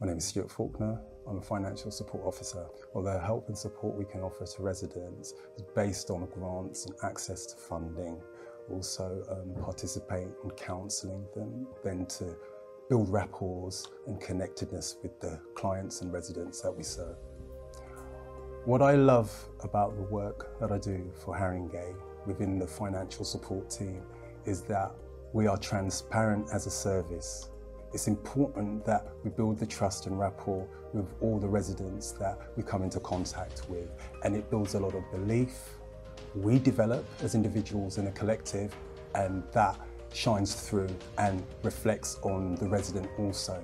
My name is Stewart Faulkner. I'm a financial support officer. Well, the help and support we can offer to residents is based on grants and access to funding. Also um, participate in counselling them, then to build rapport and connectedness with the clients and residents that we serve. What I love about the work that I do for Haringey within the financial support team is that we are transparent as a service. It's important that we build the trust and rapport with all the residents that we come into contact with and it builds a lot of belief. We develop as individuals in a collective and that shines through and reflects on the resident also.